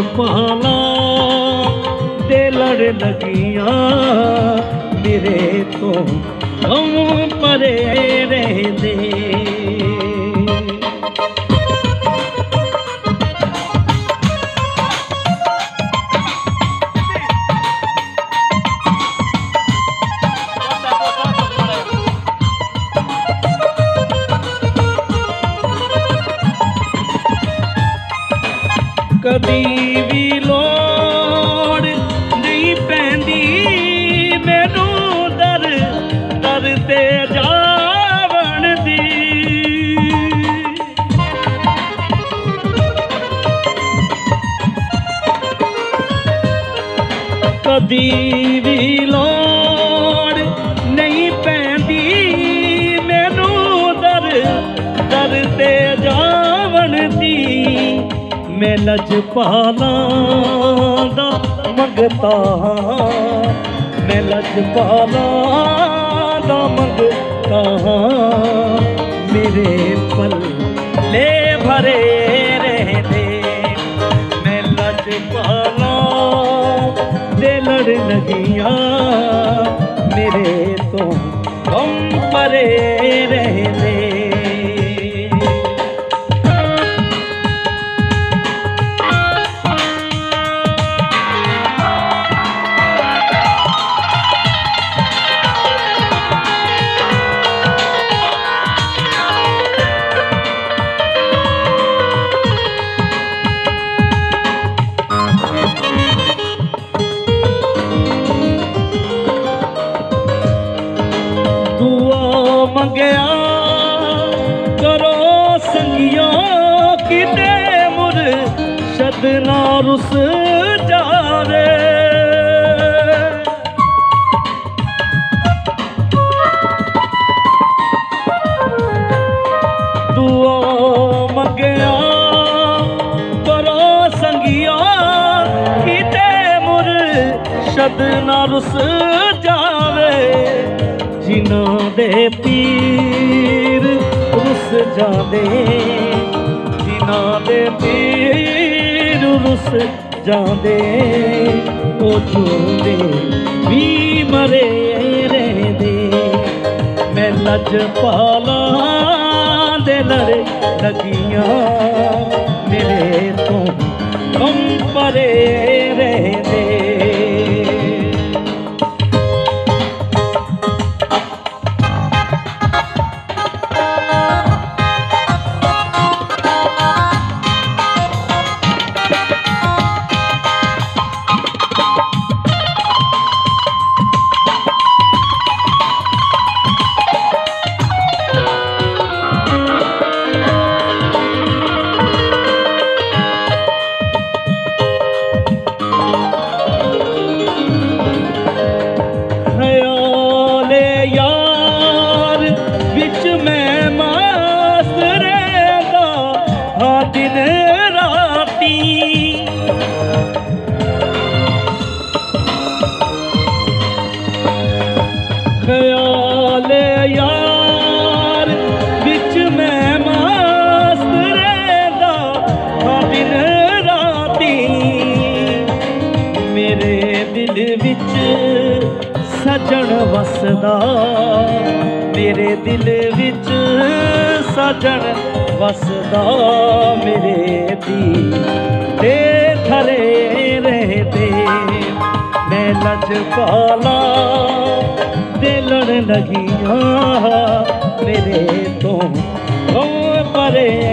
ਪਾਲਾ ਤੇ ਲੜ ਲਗੀਆਂ ਮੇਰੇ ਤੋਂ ਹਮ ਪਰੇ ਰਹਿੰਦੇ। ਕਦੀ ਵੀ ਲੋੜ ਨਹੀਂ ਪੈਂਦੀ। ਮੈਨੂੰ ਦਰ ਦਰ ਤੇ ਜਾਵਣ ਦੀ। ਕਦੀ ਵੀ ਲੋੜ ਮੈਂ ਲਜਪਾਲਾਂ ਦਾ ਮੰਗਤਾ ਮੈਂ ਲਜਪਾਲਾਂ ਦਾ ਮੰਗਤਾ ਮੇਰੇ ਪੱਲੇ ਭਰੇ ਰਹਿੰਦੇ। ਮੈਂ ਲਜਪਾਲਾਂ ਦੇ ਲੜ ਲਗੀਆਂ। ਮੰਗਿਆ। ਕਰੋ ਸੰਗਿਓ ਕਿਤੇ ਮੁਰ, ਸ਼ਦ ਨਾ ਰੁਸ ਜਾਵੇ ਦੁਆ ਮੰਗਿਆ। ਕਰੋ ਸੰਗਿਓ ਕਿਤੇ ਮੁਰ, ਸ਼ਦ ਨਾ ਰੁਸ ਜਾਵੇ ਜਿਨ੍ਹਾਂ ਦੇ ਪੀਰ ਰੁੱਸ ਜਾਂਦੇ, ਜਿਨ੍ਹਾਂ ਦੇ ਪੀਰ ਰੁੱਸ ਜਾਂਦੇ, ਉਹ ਜੋਦੇ ਵੀ ਮਰੇ ਰਹਿੰਦੇ। ਮੈਂ ਲੱਜ ਪਾਲਾਂ ਦੇ ਲੜ ਲੱਗੀਆਂ ਦਿਲ ਵਿੱਚ ਸਜਣ ਵਸਦਾ। ਮੇਰੇ ਦਿਲ ਵਿੱਚ ਸਜਣ ਵਸਦਾ। ਮੇਰੇ ਦੀ ਤੇ ਥਰੇ ਰਹਦੇ। ਮੈਂ ਲਜ ਪਾਲਾ ਤੇ ਲੜ ਲਗੀਆਂ। ਮੇਰੇ ਤੋਂ ਹੋ ਪਰੇ